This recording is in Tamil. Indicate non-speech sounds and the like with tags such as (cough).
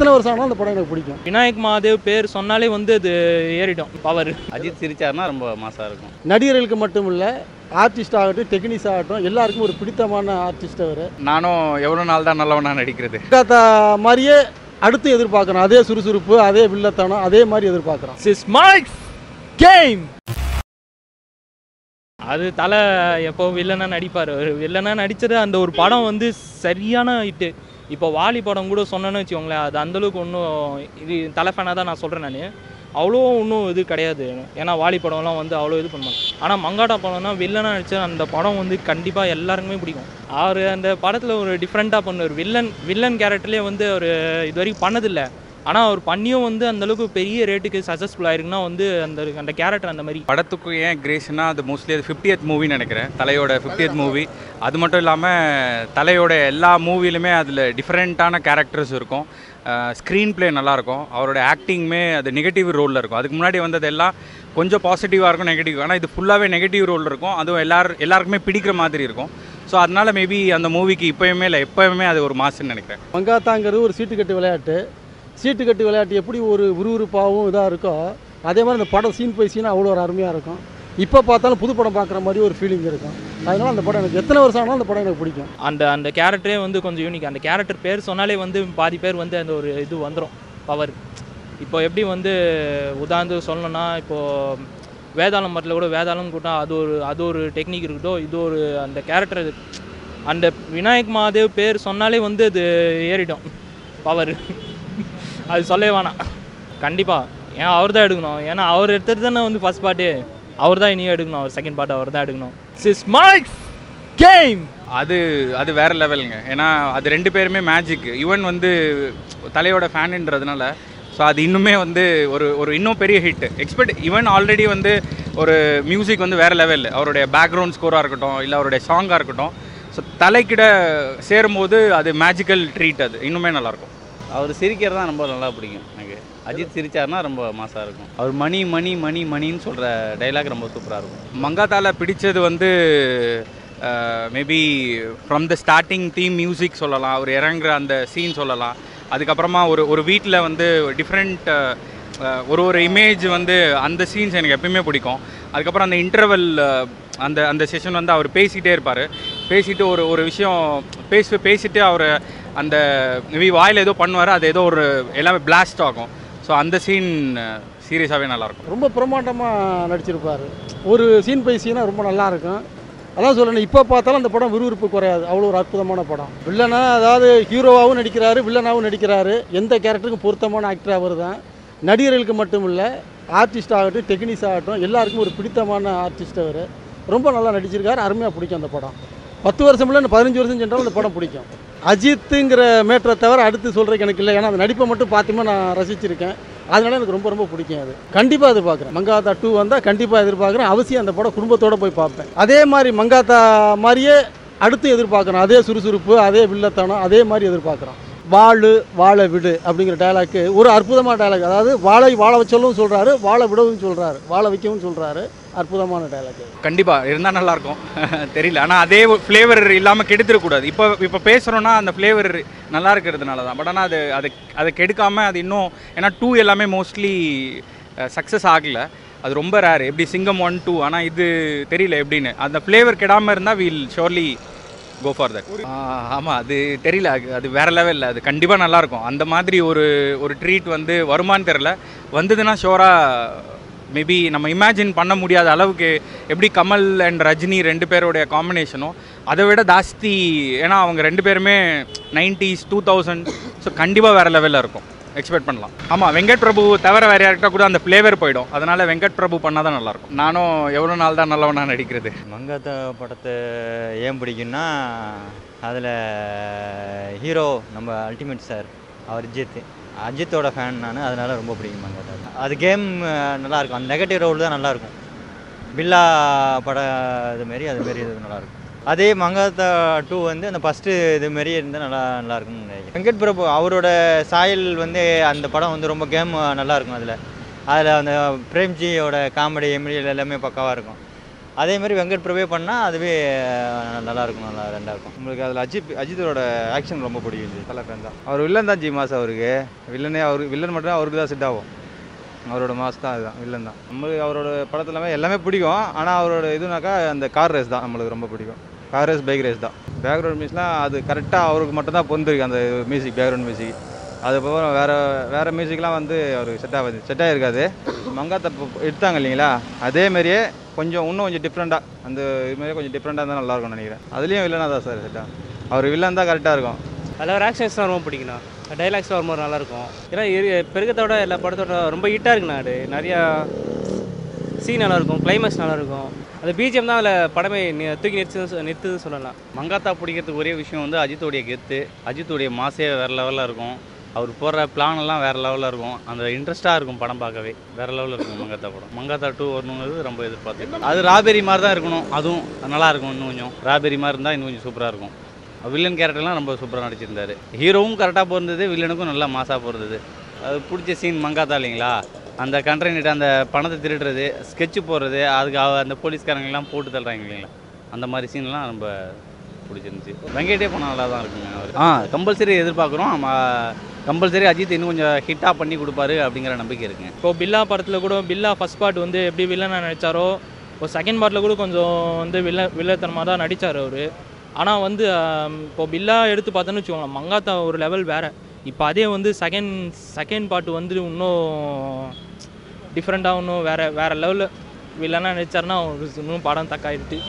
எத்தனை வருஷம் ஆனாலும் அந்த படம் எனக்கு பிடிக்கும். விநாயக் மகாதேவ் பேர் சொன்னாலே வந்து அது ஏறிடும் பவர் அஜித் சிரிச்சாருன்னா ரொம்ப மாசாக இருக்கும். நடிகர்களுக்கு மட்டும் இல்லை ஆர்டிஸ்ட் ஆகட்டும் டெக்னீஸ் ஆகட்டும் எல்லாருக்கும் ஒரு பிடித்தமான ஆர்டிஸ்ட் அவர். நானும் எவ்வளோ நாள் தான் நல்லவனா நடிக்கிறது. மாதிரியே அடுத்து எதிர்பார்க்குறோம் அதே சுறுசுறுப்பு அதே வில்லத்தனம் அதே மாதிரி எதிர்பார்க்குறோம். சிஸ் மார்க்ஸ் கேம் அது தலை எப்போ வில்லனா நடிப்பார். வில்லனா நடிச்சது அந்த ஒரு படம் வந்து சரியான ஹிட்டு இப்போ வாலி படம் கூட சொன்னேன்னு வச்சுக்கோங்களேன் அது அந்தளவுக்கு ஒன்றும் இது தலை ஃபேனாக தான் நான் சொல்கிறேன் நான். அவ்வளோ ஒன்றும் இது கிடையாது. ஏன்னா வாலி படம்லாம் வந்து அவ்வளோ இது பண்ணுவாங்க. ஆனால் மங்காட்டா படம்னா வில்லனாக நடிச்ச அந்த படம் வந்து கண்டிப்பாக எல்லாருக்குமே பிடிக்கும். அவர் அந்த படத்தில் ஒரு டிஃப்ரெண்ட்டாக பண்ணுவார். வில்லன் வில்லன் கேரக்டர்லேயே வந்து அவர் இது வரைக்கும் பண்ணதில்லை. ஆனால் அவர் பண்ணியும் வந்து அந்த அளவுக்கு பெரிய ரேட்டுக்கு சக்ஸஸ்ஃபுல் ஆயிருக்குன்னா வந்து அந்த அந்த கேரக்டர் அந்த மாதிரி. படத்துக்கு ஏன் கிரேஸ்னா அது மோஸ்ட்லி அது ஃபிஃப்டியத் மூவி நினைக்கிறேன். தலையோட ஃபிஃப்டியத் மூவி அது மட்டும் இல்லாமல் தலையோட எல்லா மூவிலுமே அதில் டிஃப்ரெண்ட்டான கேரக்டர்ஸ் இருக்கும். ஸ்க்ரீன் ப்ளே நல்லாயிருக்கும். அவரோட ஆக்டிங்குமே அது நெகட்டிவ் ரோலில் இருக்கும். அதுக்கு முன்னாடி வந்தது எல்லாம் கொஞ்சம் பாசிட்டிவாக இருக்கும் நெகட்டிவ் ஆனால் இது ஃபுல்லாகவே நெகட்டிவ் ரோல் இருக்கும். அதுவும் எல்லார் எல்லாருக்குமே பிடிக்கிற மாதிரி இருக்கும். ஸோ அதனால மேபி அந்த மூவிக்கு இப்போயுமே இல்லை எப்போயுமே அது ஒரு மாசுன்னு நினைக்கிறேன். மங்காத்தாங்கிறது ஒரு சீட்டுக்கட்டு விளையாட்டு. சீட்டுக்கட்டு விளையாட்டு எப்படி ஒரு விறுவிறுப்பாகவும் இதாக இருக்கோ அதே மாதிரி அந்த படம் சீன் பை சீனாக அவ்வளோ ஒரு அருமையாக இருக்கும். இப்போ பார்த்தாலும் புது படம் பார்க்குற மாதிரி ஒரு ஃபீலிங் இருக்கும். அதனால அந்த படம் எனக்கு எத்தனை வருஷம் ஆனாலும் அந்த படம் எனக்கு பிடிக்கும். அந்த அந்த கேரக்டரே வந்து கொஞ்சம் யூனிக் அந்த கேரக்டர் பேர் சொன்னாலே வந்து பாதி பேர் வந்து அந்த ஒரு இது வந்துடும் பவர் இப்போ எப்படி வந்து உதாந்து சொல்லணும்னா இப்போது வேதாளம் மரத்தில் கூட வேதாளம் கூட்டம் அது ஒரு அது ஒரு டெக்னிக் இருக்கட்டும் இது ஒரு அந்த கேரக்டர் அந்த விநாயக் மாதேவ் பேர் சொன்னாலே வந்து அது ஏறிடும். பவர் அது சொல்லவே வேணாம். கண்டிப்பாக ஏன் அவர் தான் எடுக்கணும். ஏன்னா அவர் எடுத்தது தானே வந்து ஃபஸ்ட் பார்ட்டு அவர் தான் இனியும் எடுக்கணும். அவர் செகண்ட் பார்ட் அவர் தான் எடுக்கணும் சிஸ் மார்க்ஸ் கேம் அது அது வேற லெவலுங்க ஏன்னா அது ரெண்டு பேருமே மேஜிக் இவன் வந்து தலையோட ஃபேனுன்றதுனால ஸோ அது இன்னுமே வந்து ஒரு ஒரு இன்னும் பெரிய ஹிட் எக்ஸ்பெக்ட் ஈவன் ஆல்ரெடி வந்து ஒரு மியூசிக் வந்து வேறு லெவல் அவருடைய பேக்ரவுண்ட் ஸ்கோராக இருக்கட்டும் இல்லை அவருடைய சாங்காக இருக்கட்டும். ஸோ தலைக்கிட சேரும்போது அது மேஜிக்கல் ட்ரீட் அது. இன்னுமே நல்லாயிருக்கும் அவர் சிரிக்கிறது தான் ரொம்ப நல்லா பிடிக்கும் எனக்கு. அஜித் சிரிச்சாருன்னா ரொம்ப மாசாக இருக்கும். அவர் மணி மணி மணி மணின்னு சொல்கிற டைலாக் ரொம்ப சூப்பராக இருக்கும். மங்காத்தால பிடிச்சது வந்து maybe from the starting theme music சொல்லலாம். அவர் இறங்குற அந்த சீன் சொல்லலாம். அதுக்கப்புறமா ஒரு ஒரு வீட்டில் வந்து டிஃப்ரெண்ட் ஒரு ஒரு இமேஜ் வந்து அந்த சீன்ஸ் எனக்கு எப்பயுமே பிடிக்கும். அதுக்கப்புறம் அந்த இன்டர்வல் அந்த அந்த செஷன் வந்து அவர் பேசிகிட்டே இருப்பார். பேசிட்டு ஒரு ஒரு விஷயம் பேசி பேசிட்டு அவர் அந்த மேபி வாயில் ஏதோ பண்ணுவார் அது ஏதோ ஒரு எல்லாமே பிளாஸ்ட் ஆகும். ஸோ அந்த சீன் சீரியஸாகவே நல்லாயிருக்கும் ரொம்ப பிரமாண்டமாக நடிச்சிருப்பார். ஒரு சீன் பை சீனாக ரொம்ப நல்லா இருக்கும் அதான் சொல்லணும் இப்போ பார்த்தாலும் அந்த படம் விறுவிறுப்பு குறையாது. அவ்வளோ ஒரு அற்புதமான படம். வில்லனா அதாவது ஹீரோவாகவும் நடிக்கிறாரு வில்லனாகவும் நடிக்கிறாரு. எந்த கேரக்டருக்கும் பொருத்தமான ஆக்டர் அவர் தான் நடிகர்களுக்கு மட்டும் இல்லை ஆர்டிஸ்ட் ஆகட்டும் டெக்னீஸ் ஆகட்டும் எல்லாருக்கும் ஒரு பிடித்தமான ஆர்டிஸ்ட் அவர். ரொம்ப நல்லா நடிச்சிருக்காரு. அருமையாக பிடிக்கும் அந்த படம். பத்து வருஷம் இல்லை பதினஞ்சு வருஷம் சென்றாலும் அந்த படம் பிடிக்கும். அஜித்துங்கிற மேட்டரை தவிர அடுத்து சொல்கிறதுக்கு எனக்கு இல்லை. ஏன்னா அந்த நடிப்பை மட்டும் பார்த்துமே நான் ரசிச்சிருக்கேன். அதனால எனக்கு ரொம்ப ரொம்ப பிடிக்கும் அது. கண்டிப்பாக எதிர்பார்க்குறேன் மங்காத்தா டூ வந்தால் கண்டிப்பாக எதிர்பார்க்குறேன். அவசியம் அந்த படம் குடும்பத்தோடு போய் பார்ப்பேன். அதே மாதிரி மங்காத்தா மாதிரியே அடுத்து எதிர்பார்க்குறோம் அதே சுறுசுறுப்பு அதே வில்லத்தனம் அதே மாதிரி எதிர்பார்க்குறோம் வாழு வாழ விடு அப்படிங்கிற டயலாக்கு ஒரு அற்புதமான டயலாக் அதாவது வாழை வாழ வச்சலும் சொல்கிறாரு வாழ விடவும் சொல்கிறாரு வாழ வைக்கவும் சொல்கிறாரு அற்புதமான டயலாக் கண்டிப்பாக இருந்தால் நல்லாயிருக்கும் (laughs) தெரியல. ஆனால் அதே ஃப்ளேவர் இல்லாமல் கெடுத்துடக்கூடாது. இப்போ இப்போ பேசுகிறோன்னா அந்த ஃப்ளேவர் நல்லா இருக்கிறதுனால தான். பட் ஆனால் அது அது அதை கெடுக்காமல் அது இன்னும் ஏன்னா டூ எல்லாமே மோஸ்ட்லி சக்ஸஸ் ஆகலை. அது ரொம்ப ரேர் எப்படி சிங்கம் ஒன் டூ ஆனால் இது தெரியல எப்படின்னு. அந்த ஃப்ளேவர் கெடாமல் இருந்தால் will surely go for that ஆமாம் அது தெரியல. அது- அது வேற லெவலில் அது கண்டிப்பாக நல்லாயிருக்கும் அந்த மாதிரி ஒரு ஒரு ட்ரீட் வந்து வருமான்னு தெரில வந்ததுன்னா ஷோராக மேபி நம்ம இமேஜின் பண்ண முடியாத அளவுக்கு எப்படி கமல் அண்ட் ரஜினி ரெண்டு பேருடைய காம்பினேஷனும் அதை விட ஜாஸ்தி ஏன்னா அவங்க ரெண்டு பேருமே நைன்டிஸ் டூ தௌசண்ட் ஸோ கண்டிப்பாக வேறு லெவலில் இருக்கும். எக்ஸ்பெக்ட் பண்ணலாம். ஆமாம் வெங்கட் பிரபு தவிர வேறு யார்கிட்ட கூட அந்த ஃப்ளேவர் போயிடும். அதனால் வெங்கட் பிரபு பண்ணால் தான் நல்லாயிருக்கும். நானும் எவ்வளோ நாள் தான் நல்லவனாக நடிக்கிறது? மங்காத்தா படத்தை ஏன் பிடிக்கும்னா அதில் ஹீரோ நம்ம அல்டிமேட் சார் அவர் அஜித். அஜித்தோட ஃபேன் நான் அதனால ரொம்ப பிடிக்கும் மங்காத்தா. அது கேம் நல்லாயிருக்கும். அந்த நெகட்டிவ் ரோல் தான் நல்லாயிருக்கும். பில்லா படம் இதுமாரி அதுமாரி இது நல்லாயிருக்கும். அதே மங்காத்தா டூ வந்து அந்த ஃபஸ்ட்டு இதுமாரி இருந்தால் நல்லா நல்லாயிருக்கும்னு நினைக்கிறேன். வெங்கட் பிரபு அவரோட சாயல் வந்து அந்த படம் வந்து ரொம்ப கேம் நல்லாயிருக்கும் அதில். அதில் அந்த பிரேம்ஜியோட காமெடி எம்எல்ஏ எல்லாமே பக்காவாக இருக்கும். அதே மாதிரி வெங்கட் பிரபே பண்ணால் அதுவே நல்லாயிருக்கும் நல்லா ரெண்டாக இருக்கும். உங்களுக்கு அதில் அஜித் அஜித்தோட ஆக்ஷன் ரொம்ப பிடிக்கும் தலை ஃபேன் தான் அவர் வில்லன் தான் ஜி மாஸ் அவருக்கு. வில்லனே அவர் வில்லன் மட்டும் அவருக்கு தான் செட் ஆகும். அவரோட மாஸ் தான் அதுதான் வில்லன் தான். நம்மளுக்கு அவரோட படத்துலாமே எல்லாமே எல்லாமே பிடிக்கும். ஆனால் அவரோட இதுனாக்கா அந்த கார் ரேஸ் தான் நம்மளுக்கு ரொம்ப பிடிக்கும். கார் ரேஸ் பைக் ரேஸ் தான் பேக்ரவுண்ட் மியூசிக்லாம் அது கரெக்டாக அவருக்கு மட்டும் தான் பொந்திருக்கு அந்த மியூசிக் பேக்ரவுண்ட் மியூசிக் அதுக்கப்புறம் வேறு வேறு மியூசிக்லாம் வந்து அவருக்கு செட் ஆகாது செட் ஆகிருக்காது மங்காத்தை இப்போ எடுத்தாங்க இல்லைங்களா? அதே மாதிரியே கொஞ்சம் இன்னும் கொஞ்சம் டிஃப்ரெண்ட்டாக அந்த இதுமாதிரியே கொஞ்சம் டிஃப்ரெண்ட்டாக இருந்தால் நல்லாயிருக்கும்னு நினைக்கிறேன். அதுலேயும் வில்லனாக தான் சார் செட்டாக அவர் வில்லன் தான் கரெக்டாக இருக்கும். அதில் ஒரு ஆக்ஷன்ஸ் தான் ரொம்ப பிடிக்குண்ணா டைலாக்ஸ் வரும்போது நல்லாயிருக்கும் ஏன்னா பெருக்கத்தோட எல்லா படத்தோட ரொம்ப ஹிட்டாக இருக்குண்ணா அது. நிறையா சீன் நல்லாயிருக்கும் கிளைமேக்ஸ் நல்லாயிருக்கும். அந்த பிஜிஎம் தான் அதில் படமே தூக்கி நிறுத்து நிறுத்துதுன்னு சொல்லலாம். மங்காத்தா பிடிக்கிறதுக்கு ஒரே விஷயம் வந்து அஜித்துடைய கெத்து. அஜித்துடைய மாசே வேறு லெவலில் இருக்கும். அவர் போடுற பிளானெல்லாம் வேறு லெவலில் இருக்கும். அந்த இன்ட்ரெஸ்ட்டாக இருக்கும் படம் பார்க்கவே. வேறு லெவலில் இருக்கும் மங்காத்தா படம். மங்காத்தா டூ வரணுங்கிறது ரொம்ப எதிர்பார்த்து அது ராபெரி மாதிரி தான் இருக்கணும். அதுவும் நல்லாயிருக்கும் இன்னும் கொஞ்சம். ராபெரி மாதிரி இருந்தால் இன்னும் கொஞ்சம் சூப்பராக இருக்கும். வில்லன் கேரக்டர்லாம் ரொம்ப சூப்பராக நடிச்சிருந்தாரு. ஹீரோவும் கரெக்டாக பிறந்தது வில்லனுக்கும் நல்லா மாசாக பிறந்தது. அது பிடிச்ச சீன் மங்காத்தா இல்லைங்களா? அந்த கண்ட்ரைனிட்டு அந்த பணத்தை திருடுறது ஸ்கெட்சு போடுறது அதுக்கு அவ- அந்த போலீஸ்காரங்கெல்லாம் போட்டு தள்ளுறாங்க இல்லைங்களா? அந்த மாதிரி சீன்லாம் ரொம்ப பிடிச்சிருந்துச்சு. வெங்கடே படம் நல்லா தான் இருக்குங்க அவர். ஆ கம்பல்சரி எதிர்பார்க்குறோம். கம்பல்சரி அஜித் இன்னும் கொஞ்சம் ஹிட்டாக பண்ணி கொடுப்பாரு அப்படிங்கிற நம்பிக்கை இருக்குங்க. இப்போ பில்லா படத்தில் கூட பில்லா ஃபர்ஸ்ட் பார்ட் வந்து எப்படி வில்லனாக நடித்தாரோ இப்போ செகண்ட் பார்ட்டில் கூட கொஞ்சம் வந்து வில்ல வில்லத்தனமாக தான் நடித்தார் அவர். ஆனால் வந்து இப்போ பில்லா எடுத்து பார்த்தோன்னு வச்சுக்கோங்களேன் மங்காத்தா ஒரு லெவல் வேறு. இப்போ அதே வந்து செகண்ட் செகண்ட் பார்ட் வந்து இன்னும் டிஃப்ரெண்ட்டாக இன்னும் வேறு வேறு லெவலில் வில்லனாக நடிச்சாருன்னா அவருக்கு இன்னும் படம் தக்காயிடுது